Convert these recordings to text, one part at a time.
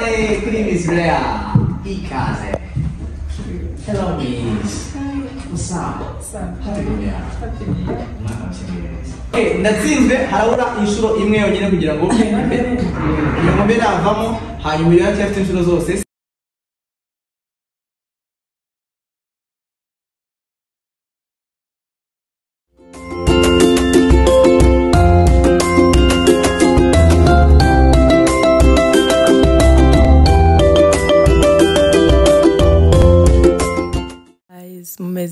E primis Brea, i case. Hello miss. What's up? Hatikumya. Umwaka wa cyongereza. Eh, natsinzwe harabura inshuro imwe yonyine kugira ngo iyo nkombe navamo hanyuma yari afite inshuro zose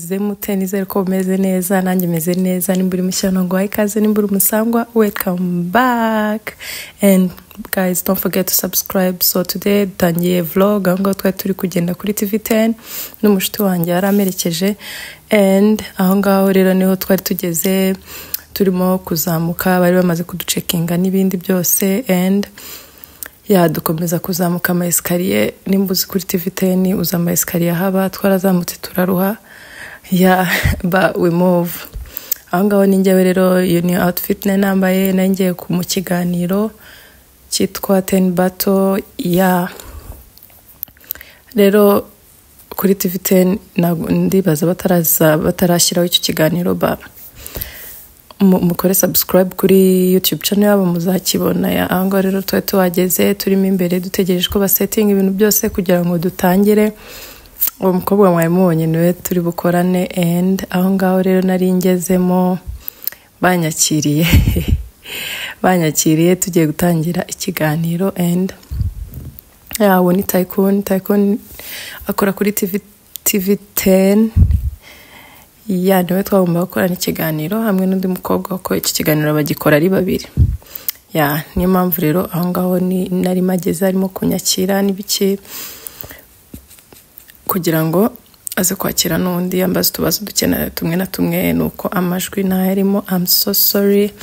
mumeze mute nizere ko mumeze neza nanjye meze neza nimba uri mushyano ngo ikaze nimba uri umusangwa welcome back. And guys don't forget to subscribe. So today dutangiye vlog aho ngaho twari turi kugenda kuri tv 10 n'umushuti wanjye yari amerekeje. And aho ngaho rero ni ho twari tugeze turimo kuzamuka bari bamaze kuducekinga n'ibindi byose. And ya dukomeza kuzamuka ama esikariye nimba uzi kuri tv 10 uza ama esikariye ahaba twarazamutse turaruha. Ya ba we move. Aho ngaho ni njyewe rero iyo ni outfit nari nambaye nari ngiye mu kiganiro cyitwa ten bato ya. Rero kuri 10 ntabwo- ndibaza batarashyiraho icyo kiganiro ba mu- mukore subscribe kuri youtube channel yabo muzakibona aho ngaho rero twari tuhageze turimo imbere dutegereje ko basetinga ibintu byose kugira ngo dutangire. Uwo mukobwa mwari mubonye ni we turi bukorane and aho ngaho rero nari ngezemo banyakiriye. Banyakiriye tugiye gutangira ikiganiro and yawo ni tycoon. Tycoon akora kuri tv 10 ya ni we twagomba gukorana ikiganiro hamwe n'undi mukobwa ko iki kiganiro bagikora ari babiri. Ya niyo mpamvu rero aho ngaho nari mageze arimo kunyakira n'ibiki kugira ngo aze kwakira n'undi yambaza utubazo dukeneye tumwe na tumwe ni uko amajwi ntayarimo I'm so sorry.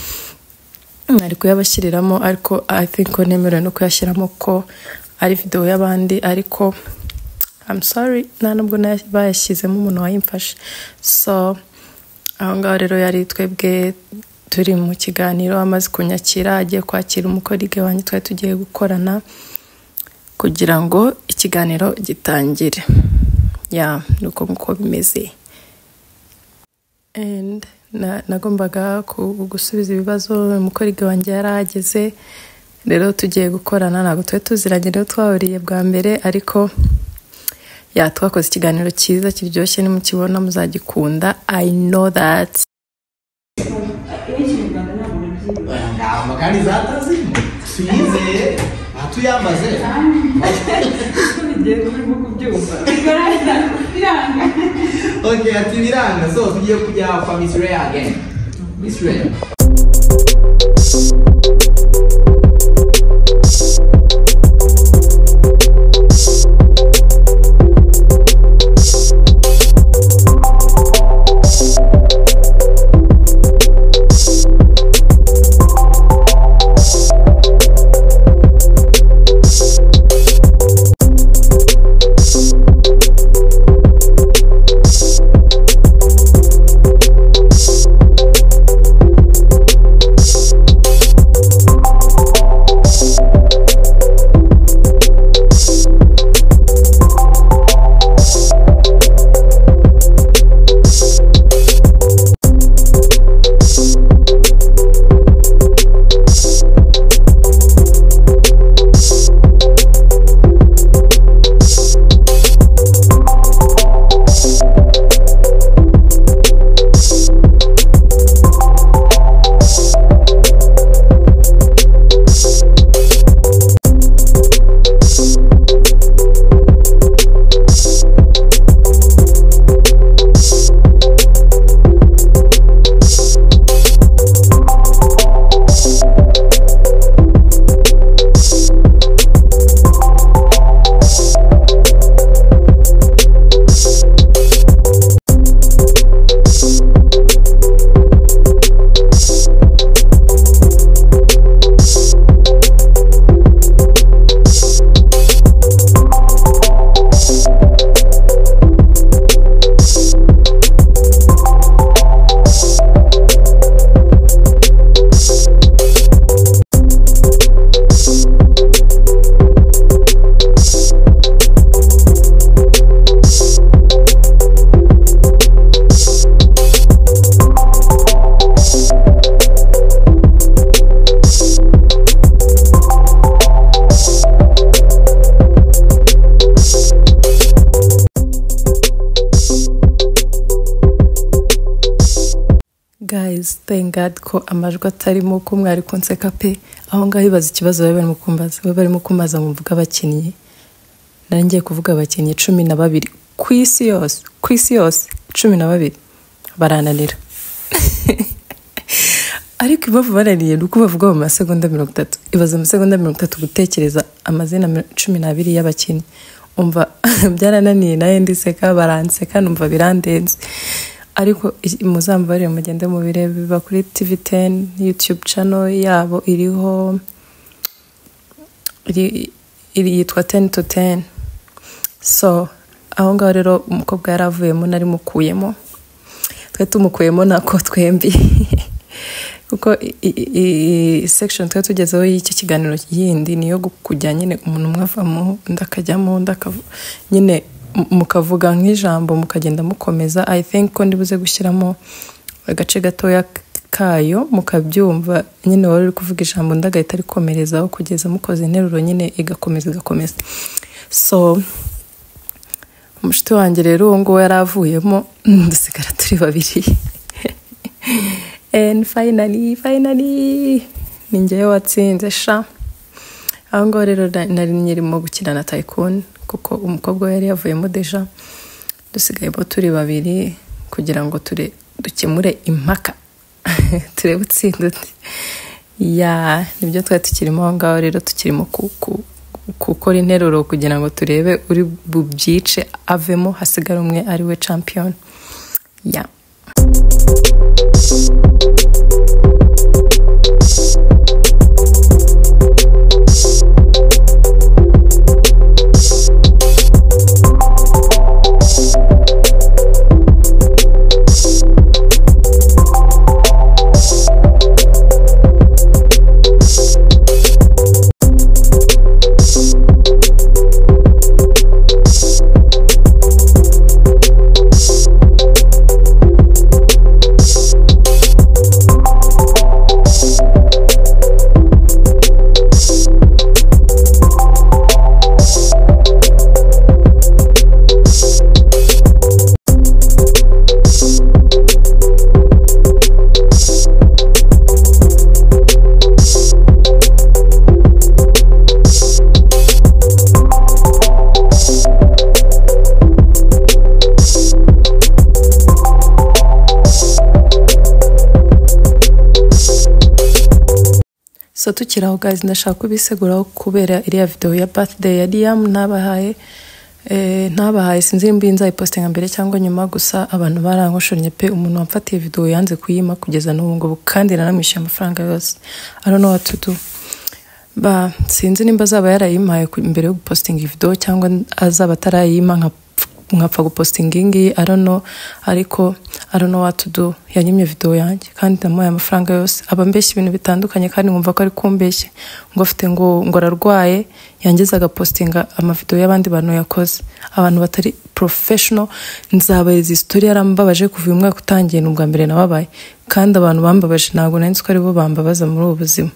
Ari kuyabashyiriramo ariko I think ko nemerewe no kuyashyiramo ko ari videwo y'abandi ariko I'm sorry nta nubwo bayashyizemo umuntu wayimfashe. So aho ngaho rero yari twebwe turi mu kiganiro amaze kunyakira agiye kwakira umukorige wanjye twari tugiye gukorana. Kugira ngo ikiganiro gitangire. Ya ni uko nguko bimeze nagombaga gusubiza ibibazo umukorige wanjye yari ahageze rero tugiye gukorana ntabwo twari tuziranye rero twahuriye bwa mbere ariko ya twakoze ikiganiro cyiza kiryoshye nimukibona muzagikunda. I know that. Ntabwo kandi zatazimo tuyizeye tuyambaze okay ati biranga so tugiye kujya kwa Miss Rhea again. Miss Rhea thank ko amajwi atarimo ko mwari kunseka pe aho ngaho ibaza ikibazo bari barimo kumbaza. Bari barimo kumbaza mu mvuga abakinnyi ngiye kuvuga abakinnyi cumi na babiri. Ku isi yose ku isi yose cumi na babiri barananira. Ariko impamvu bananiye ni uko bavuga mu masegonda mirongo itatu. Ibaza amasegonda mirongo itatu gutekereza amazina mi- cumi n'abiri y'abakinnyi. Umva byarananiye na yo ndiseka baranseka numva birandenze. Ariko muzambarire mugende mubirebe biba kuri tv 10 youtube channel yabo iriho iri, iri yitwa 10 to 10 so aho ngaho rero umukobwa yari avuyemo nari mukuyemo. Twari tumukuyemo nako twembi. Kuko i- i- i- section twari tugezeho y'icyo kiganiro yindi niyo kujya nyine umuntu umwe avamo undi akajyamo undi nyine mu- mukavuga nk'ijambo mukagenda mukomeza i think ko ndibuze gushyiramo agace gatoya kayo mukabyumva. Nyine wari uri kuvuga ijambo undi agahita arikomerezaho kugeza mukoze interuro nyine igakomeza igakomeza. So umushuti wanjye rero uwo nguwo yari avuyemo dusigara turi babiri. And finally finally ni njyewe watsinze sha. Aho ngaho rero na- nari nyirimo gukina na tycoon. Kuko umukobwa we yari yavuyemo deja dusigayemo turi babiri kugira ngo ture dukemure impaka. Turebe utsinda undi ya ni byo twari tukirimo aho ngaho rero tukirimo gukora interuro kugira ngo turebe uri bubyice avemo hasigara umwe ari we champion. Ya. So tukiri aho guys. Ndashaka kubiseguraho kubera iriya video ya birthday ya Liam. Ntabahaye eh, ntabahaye sinzi nimba nzayipostinga mbere cyangwa nyuma gusa abantu barankoshonnye pe. Umuntu wamfatiye video yanze kuyima kugeza n'ubu ngubu kandi naramwishyuye amafaranga yose. I don't know what to do. Ba sinzi nimba azaba yarayimpaye mbere yo gupostinga video cyangwa azaba atarayima nka nkapfa gupostinga iyi ngiyi I don't know ariko I don't know what to do. Yanyimye video yanjye kandi namuhaye amafaranga yose. Aba mbeshya ibintu bitandukanye kandi nkumva ko ari kumbeshya ngo afite ngo ngo ararwaye yangiza agapostinga amavideo y'abandi bantu yakoze. Abantu batari professional nzabahereza isitori yarambabaje kuva uyu mwaka utangiye ni ubwa mbere nababaye. Kandi abantu bambabaje ntabwo nari nzi ko ari bo bambabaza muri ubu buzima.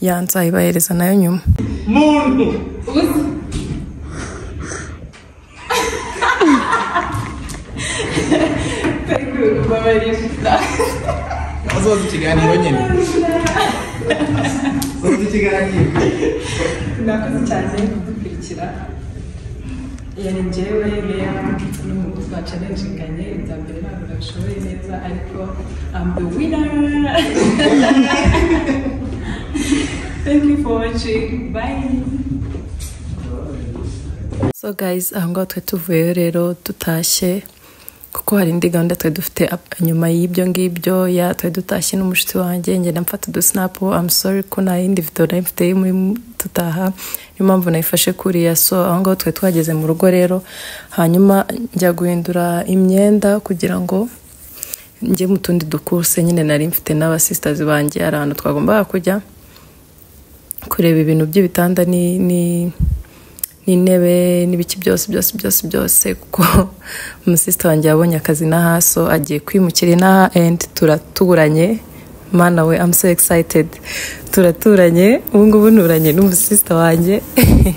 Ya nzayibahereza na yo nyuma. Muntu azoza ikiganiro nyine azoza ikiganiro mwakoze cyane kudukurikira yari njyewe rero n'umuntu twacalenjinganye ibya mbere ntabwo nabishoboye neza ariko I'm the winner thank you for watching bye so guys aho ngaho twari tuvuyeyo rero tutashye. Kuko hari indi gahunda twari dufite nyuma y'ibyo ngibyo ya twari dutashye n'umushuti wanjye ngenda mfata udusinapu sorry ko nta yindi video nari mfite muri dutaha niyo mpamvu nayifashe kuriya. So aho ngaho twari twageze mu rugo rero hanyuma njya guhindura imyenda kugira ngo njye mu tundi dukurse nyine nari mfite n'abasisitazi banjye hari ahantu twagombaga kujya kureba ibintu by'ibitanda ni ni n'intebe n'ibiki byose byose byose byose kuko umusisita wanjye yabonye akazi n'ahaso agiye kwimukira inaha endi turaturanye. Mana we I'm so excited. Turaturanye ubu ngubu nturanye n'umusisita wanjye.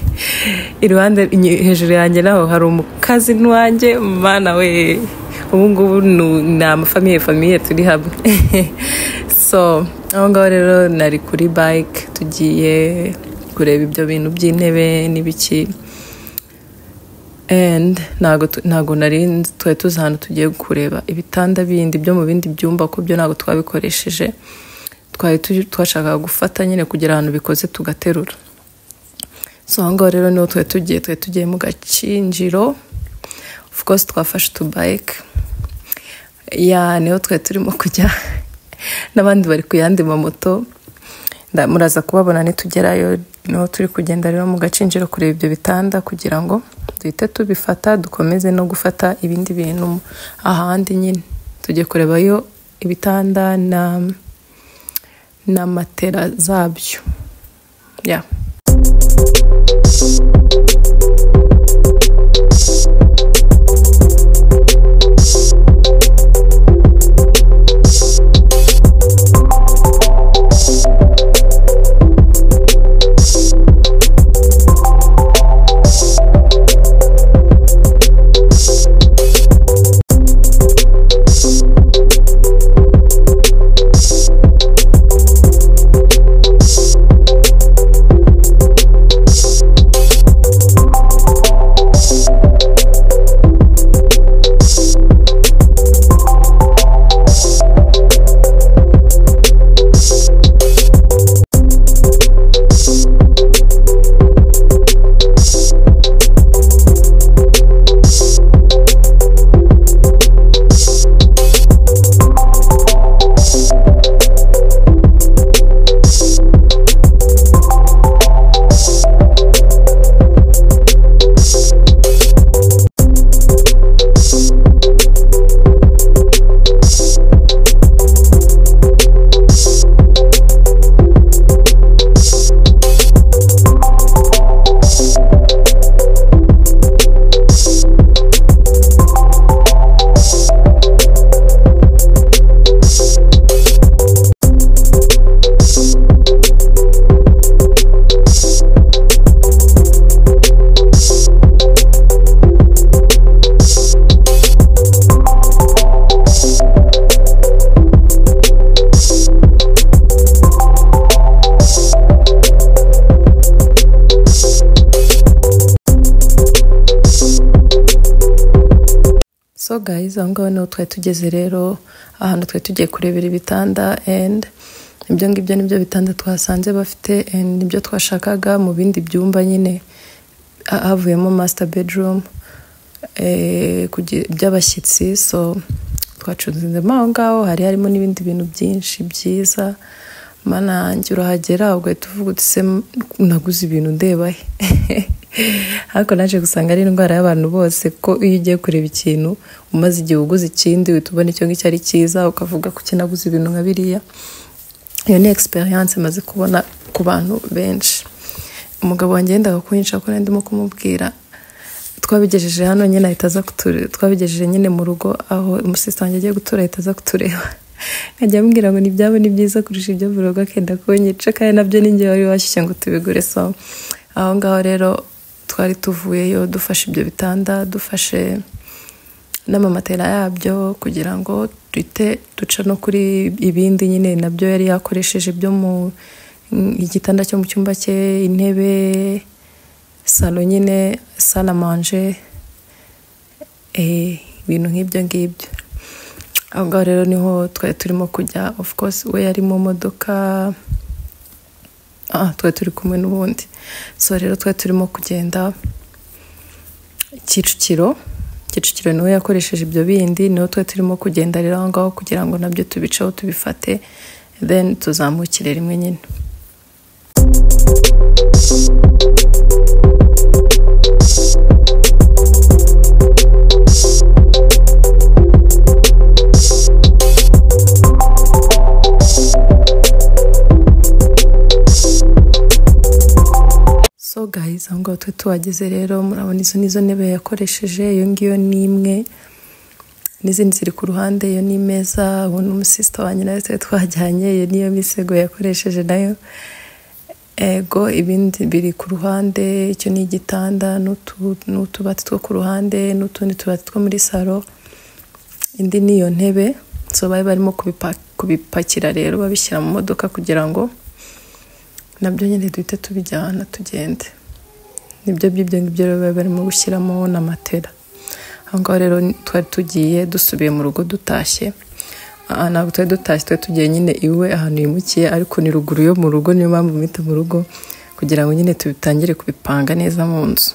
Iruhande hejuru yanjye naho hari umukazi wanjye. Mana we ubu ngubu ni amafamiye famiye turi hamwe. So aho ngaho rero nari kuri bike tugiye kureba ibyo bintu by'intebe n'ibiki ntago nari twari tuzi ahantu tugiye kureba ibitanda bindi byo mu bindi byumba ko byo ntabwo twabikoresheje. Twari twashakaga gufata nyine kugira ahantu bikoze tugaterura. So aho ngaho rero ni ho twari tugiye twari tugiye mu gacinjiro of course twafashe utubayike ya ni ho twari turimo kujya. N'abandi bari ku yandi mamoto. Muraza kubabona nitugerayo ni ho turi kugenda rero mu gacinjiro kureba ibyo bitanda kugira ngo duhite tubifata dukomeze no gufata ibindi bintu ahandi nyine. Tujye kurebayo ibitanda na na matera zabyo. Ya. So guys aho ngaho ni ho twari tugeze rero ahantu twari tugiye kurebera ibitanda and ibyo ngibyo ni byo bitanda twasanze bafite and ni byo twashakaga mu bindi byumba nyine ha- havuyemo master bedroom eh, by'abashyitsi so twacunzemo aho ngaho hari harimo n'ibindi bintu byinshi byiza. Manange urahagera ugahita uvuga uti se naguze ibintu ndeba he? Ariko naje gusanga ari indwara y'abantu bose ko iyo ugiye kureba ikintu umaze igihe uguze ikindi uhita ubona icyo ngicyo ari cyiza ukavuga ko naguze ibintu nka biriya. Iyo ni experience maze kubona ku bantu benshi. Umugabo wanjye yendaga kunyinshi ko ndimo kumubwira twabigejeje hano nyine ahita aza twabigejeje nyine mu rugo aho umusisita agiye gutura ahita aza kutureba. Nkajya ambwira ngo n'ibyabo ni byiza kurusha ibyo rugo akenda kunyica kandi na byo ni njye wari washyushye ngo tubigure. So aho ngaho rero twari tuvuyeyo dufashe ibyo bitanda dufashe n'amamatera yabyo kugira ngo duhite duca no kuri ibindi nyine na byo yari yakoresheje byo mu igitanda cyo mu cyumba cye intebe salo nyine salamanje ibintu nk'ibyo ngibyo. Aho ngaho rero ni ho twari turimo kujya of course we yari mu modoka twari turi kumwe n'ubundi so rero twari turimo kugenda kicukiro kicukiro ni we yakoresheje ibyo bindi ni ho twari turimo kugenda rero aho ngaho kugira ngo na byo tubiceho tubifate then tuzamukire rimwe nyine so guys aho ngaho twe tuhageze rero murabona izo nizo ntebe yakoresheje iyo ngiyo ni imwe n'izindi ziri ku ruhande iyo ni imeza ubu ni umusisita wanjye na yo twari twajyanye iyo niyo misego yakoresheje na yo. Ego ibindi biri ku ruhande icyo ni igitanda n'utubati two ku ruhande n'utundi tubati two muri salo indi ni iyo ntebe. So bari barimo kubipa- kubipakira rero babishyira mu modoka kugira ngo na byo nyine duhite tubijyana tugende. Nibyo by'ibyo ngibyo bari barimo gushyiramo na matera aho ngaho rero twari tugiye dusubiye mu rugo dutashye. Ntabwo twari dutashye twari tugiye nyine iwe ahantu yimukiye ariko ni ruguru yo mu rugo niyo mpamvu mwita mu rugo kugira ngo nyine tubitangire kubipanga neza mu nzu.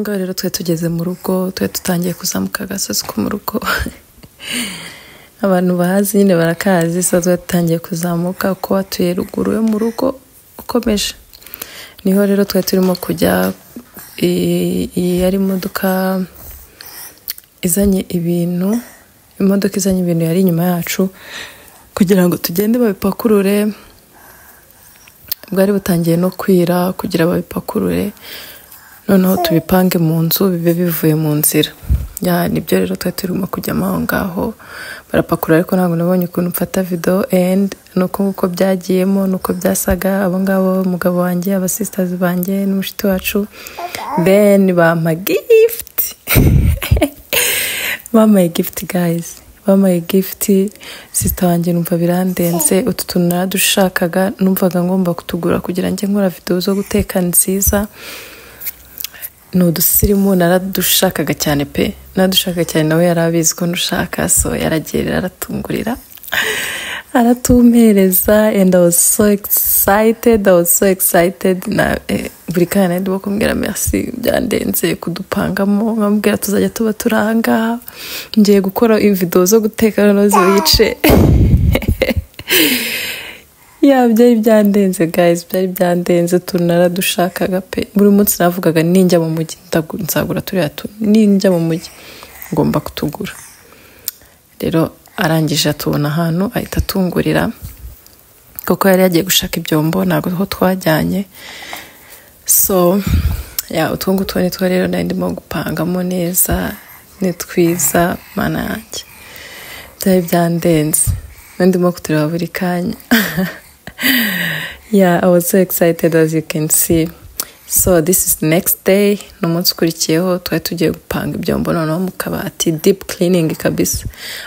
Ngaho rero twari tugeze mu rugo twari dutangiye kuzamuka agasozi ko mu rugo. Abantu bahazi nyine barakazi so twari dutangiye kuzamuka uko watuye ruguru yo mu rugo ukomeje. Niho rero twari turimo kujya iyi yari imodoka izanye ibintu imodoka izanye ibintu yari inyuma yacu kugira ngo tugende babipakurure. Bwari butangiye no kwira kugira babipakurure. Noneho tubipange mu nzu bibe bivuye mu nzira. Nibyo rero twari turimo kujyamo aho ngaho. Barapakura ariko ntabwo nabonye ukuntu mfata video and nuko nguko byagiyemo nuko byasaga abo ngabo umugabo wanjye abasisitazi banjye n'umushiti wacu then bampa gift. Bampaye gift guys. Bampaye gift sisita wanjye numva birandenze utu tuntu naradushakaga numvaga ngomba kutugura kugira njye nkora video zo guteka nziza. Ni udusirimu naradushakaga cyane pe. Naradushakaga cyane nawe yari abizi ko ndushaka so yaragiye aratungurira. Aratumpereza and I was so excited I was so excited. Na eh, buri kanya nari ndimo kumbwira merci byandenze kudupangamo. Nkamubwira tuzajya tuba turanga ngiye gukora video zo guteka noneho ziwice ya byari byandenze guys. Byari byandenze. Utuntu naradushakaga pe. Buri munsi navugaga ninjya mu mujyi nzagura turiya tuntu ninjya mu mujyi. Ngomba kutugura. Rero arangije atubona ahantu ahita atungurira. Kuko yari yagiye gushaka ibyombo ntabwo ho twajyanye. So ya utwo ngutwo nitwo rero nari ndimo gupangamo neza ni twiza mana yanjye byari byandenze. Ndimo kutureba buri kanya. yeah i was so excited as you can see. So this is next day. Ni umunsi ukurikiyeho twari tugiye gupanga ibyombo noneho mu kabati. Deep cleaning kabisa.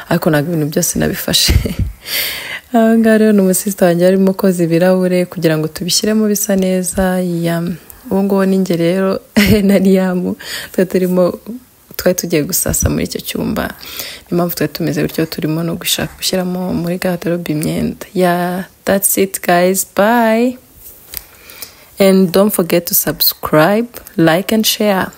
Ariko ntabwo ibintu byose nabifashe. Aha ngaha rero ni umusisita wanjye arimo koza ibirahure kugira ngo tubishyiremo bisa neza. Yam uwo nguwo ni njye rero na riyamu twari turimo twari tugiye gusasa muri icyo cyumba. Niyo mpamvu twari tumeze bityo turimo no gushaka gushyiramo muri garderobe imyenda. Ya that's it guys. Bye. And don't forget to subscribe like and share.